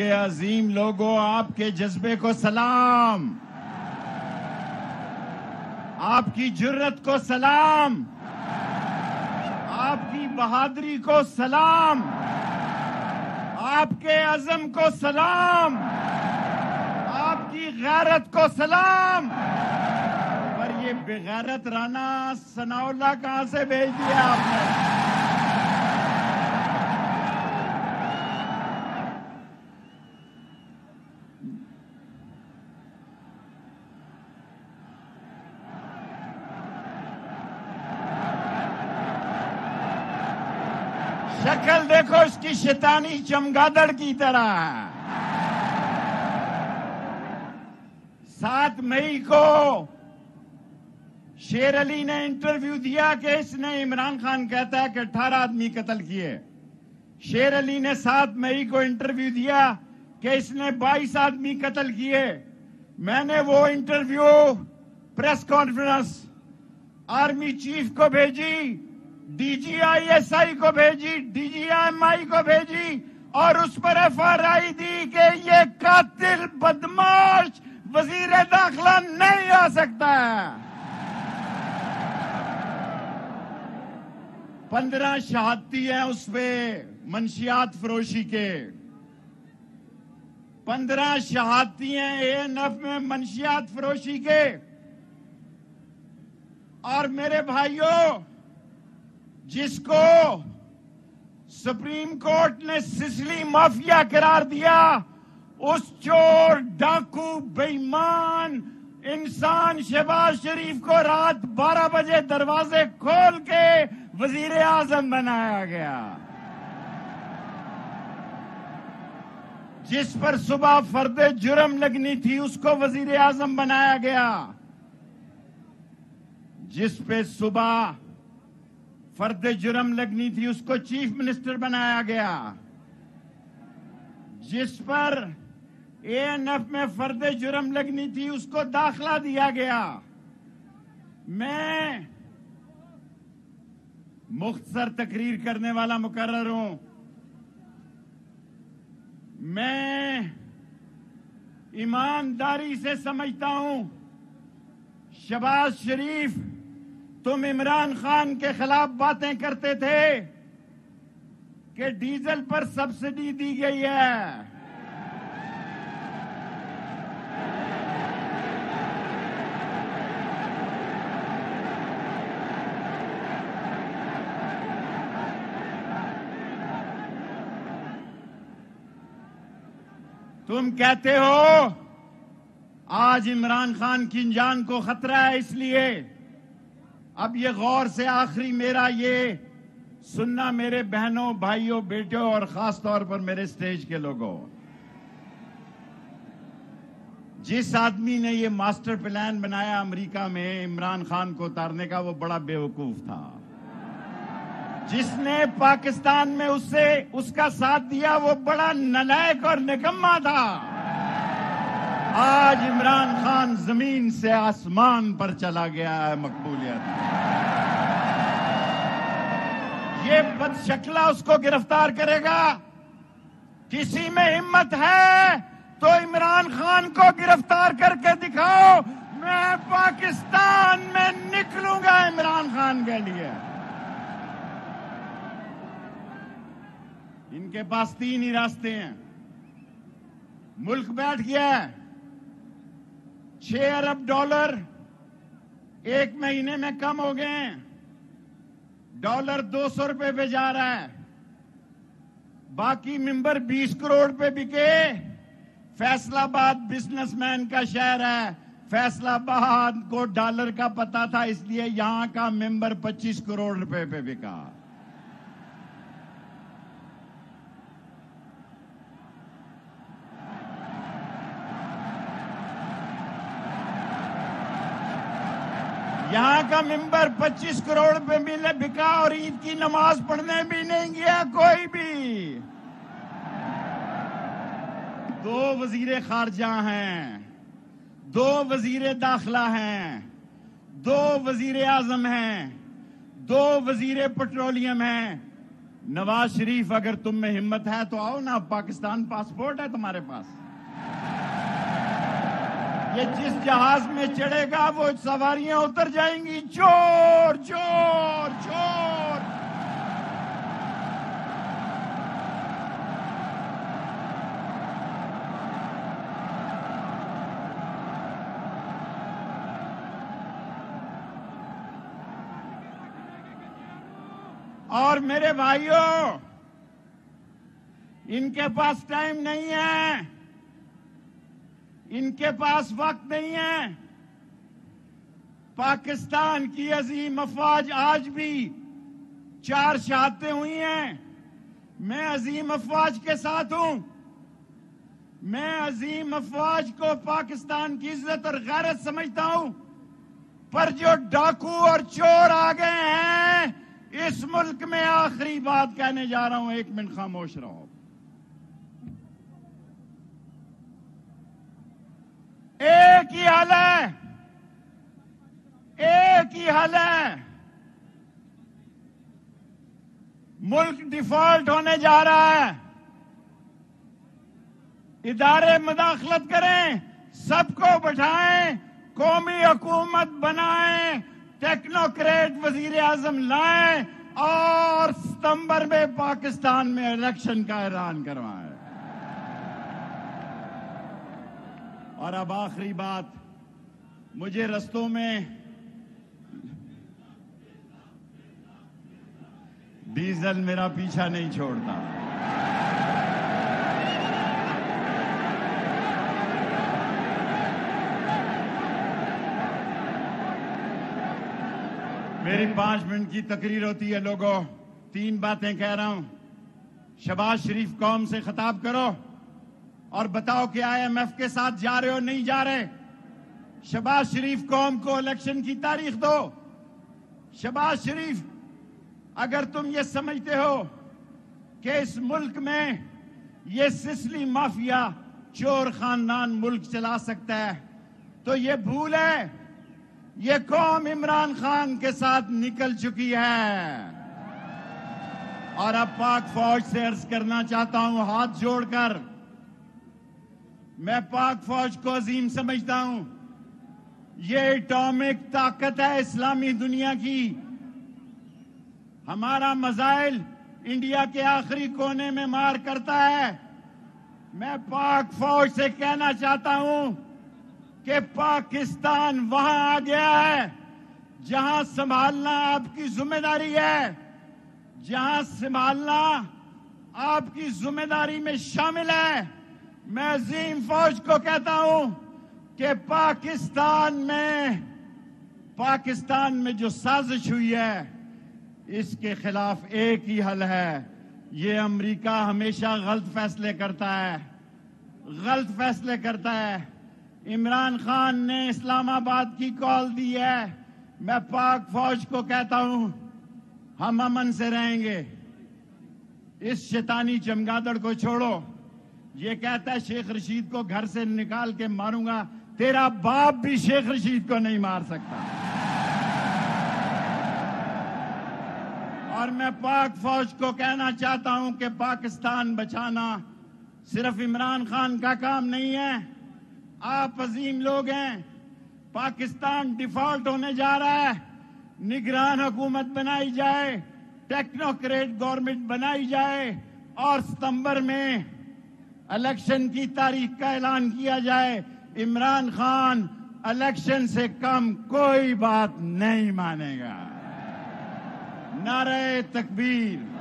के अजीम लोगों, आपके जज्बे को सलाम। आपकी जुर्रत को सलाम। आपकी बहादुरी को सलाम। आपके अजम को सलाम। आपकी गैरत को सलाम। पर ये बेगैरत राना सनाउल्ला कहाँ से भेज दिया आपने? शक्ल देखो इसकी शैतानी चमगादड़ की तरह सात मई को शेर अली ने इंटरव्यू दिया कि इसने इमरान खान कहता है कि अठारह आदमी कत्ल किए। शेर अली ने सात मई को इंटरव्यू दिया कि इसने बाईस आदमी कत्ल किए। मैंने वो interview press conference army chief को भेजी डीजीआईएसआई को भेजी डीजीएमआई को भेजी और उस पर एफ़ आर आई दी कि ये कातिल बदमाश वज़ीर दाखिला नहीं आ सकता। है पंद्रह शहादती है उस पे मंशियात फरोशी के। पंद्रह शहादती हैं एएनएफ में मंशियात फरोशी के। और मेरे भाइयों जिसको सुप्रीम कोर्ट ने सिसली माफिया करार दिया, उस चोर, डाकू, बेईमान इंसान शहबाज शरीफ को रात 12 बजे दरवाजे खोल के वज़ीर आज़म बनाया गया। जिस पर सुबह फर्द जुर्म लगनी थी, उसको वज़ीर आज़म बनाया गया। जिस पे सुबह फर्द जुर्म लगनी थी, उसको चीफ मिनिस्टर बनाया गया। जिस पर एएनएफ में फर्द जुर्म लगनी थी, उसको दाखला दिया गया। मैं मुख्तसर तकरीर करने वाला मुकर्र हूँ। मैं ईमानदारी से समझता हूँ, शबाज शरीफ तुम इमरान खान के खिलाफ बातें करते थे कि डीजल पर सब्सिडी दी गई है। तुम कहते हो, आज इमरान खान की जान को खतरा है इसलिए अब ये गौर से आखिरी मेरा ये सुनना मेरे बहनों, भाइयों, बेटियों और खास तौर पर मेरे स्टेज के लोगों। जिस आदमी ने ये मास्टर प्लान बनाया अमेरिका में इमरान खान को उतारने का, वो बड़ा बेवकूफ़ था। जिसने पाकिस्तान में उससे उसका साथ दिया, वो बड़ा नलायक और निकम्मा था। आज इमरान खान ज़मीन से आसमान पर चला गया है, मकबूलियत। ये बदशकला उसको गिरफ़्तार करेगा। किसी में हिम्मत है तो इमरान खान को गिरफ़्तार करके दिखाओ। मैं पाकिस्तान में निकलूँगा इमरान खान के लिए। इनके पास तीन ही रास्ते हैं। मुल्क बैठ गया है। छह अरब डॉलर एक महीने में कम हो गए हैं। डॉलर दो सौ रुपये पे जा रहा है। बाकी मेंबर बीस करोड़ पे बिके। फैसलाबाद बिजनेसमैन का शहर है। फैसलाबाद को डॉलर का पता था, इसलिए यहाँ का मेंबर पच्चीस करोड़ रुपए पे बिका। यहाँ का मेंबर 25 करोड़ पे मिले बिका और ईद की नमाज़ पढ़ने भी नहीं गया कोई भी। दो वज़ीर खारजा हैं, दो वज़ीर दाखिला हैं, दो वज़ीर आज़म हैं, दो वज़ीर पेट्रोलियम हैं। नवाज़ शरीफ, अगर तुम में हिम्मत है तो आओ ना, पाकिस्तान पासपोर्ट है तुम्हारे पास। ये जिस जहाज़ में चढ़ेगा, वो सवारियाँ उतर जाएँगी। ज़ोर ज़ोर ज़ोर। और मेरे भाइयों, इनके पास टाइम नहीं है। इनके पास वक्त नहीं है। पाकिस्तान की अजीम अफवाज आज भी चार शहादतें हुई हैं। मैं अजीम अफवाज के साथ हूँ। मैं अजीम अफवाज को पाकिस्तान की इज़्ज़त और गैरत समझता हूँ। पर जो डाकू और चोर आ गए हैं, इस मुल्क में आखिरी बात कहने जा रहा हूँ, एक मिनट खामोश रहो एक ही हल है एक ही हल है। मुल्क डिफ़ॉल्ट होने जा रहा है। इदारे मदाखलत करें, सबको बैठाएँ, कौमी हुकूमत बनाएँ, टेक्नोक्रेट वज़ीर आज़म लाएँ और सितंबर में पाकिस्तान में इलेक्शन का ऐलान करवाएँ। और अब आखिरी बात, मुझे रस्तों में डीजल मेरा पीछा नहीं छोड़ता। मेरी पाँच मिनट की तकरीर होती है लोगों। तीन बातें कह रहा हूँ। शबाज शरीफ कौम से खिताब करो और बताओ कि आईएमएफ के साथ जा रहे हो, नहीं जा रहे। शबाज शरीफ कौम को इलेक्शन की तारीख दो। शबाज शरीफ अगर तुम ये समझते हो कि इस मुल्क में ये सिसली माफिया चोर खानदान मुल्क चला सकता है तो ये भूल है, ये कौम इमरान खान के साथ निकल चुकी है। और अब पाक फौज से अर्ज़ करना चाहता हूँ, हाथ जोड़कर, मैं पाक फौज को अजीम समझता हूँ, ये एटॉमिक ताकत है इस्लामी दुनिया की। हमारा मजाइल इंडिया के आखिरी कोने में मार करता है। मैं पाक फौज से कहना चाहता हूँ कि पाकिस्तान वहाँ आ गया है, जहाँ संभालना आपकी ज़िम्मेदारी है, जहाँ संभालना आपकी ज़िम्मेदारी में शामिल है। मैं अजीम फौज को कहता हूँ कि पाकिस्तान में पाकिस्तान में जो साजिश हुई है इसके खिलाफ एक ही हल है। ये अमेरिका हमेशा गलत फैसले करता है। गलत फैसले करता है। इमरान खान ने इस्लामाबाद की कॉल दी है। मैं पाक फौज को कहता हूँ, हम अमन से रहेंगे। इस शैतानी चमगादड़ को छोड़ो। ये कहता है, शेख रशीद को घर से निकाल के मारूँगा। तेरा बाप भी शेख रशीद को नहीं मार सकता। और मैं पाक फौज को कहना चाहता हूँ कि पाकिस्तान बचाना सिर्फ़ इमरान खान का काम नहीं है। आप अजीम लोग हैं। पाकिस्तान डिफ़ॉल्ट होने जा रहा है। निगरान हुकूमत बनाई जाए, टेक्नोक्रेट गवर्नमेंट बनाई जाए और सितंबर में इलेक्शन की तारीख का ऐलान किया जाए। इमरान खान इलेक्शन से कम कोई बात नहीं मानेगा। नारे तकबीर।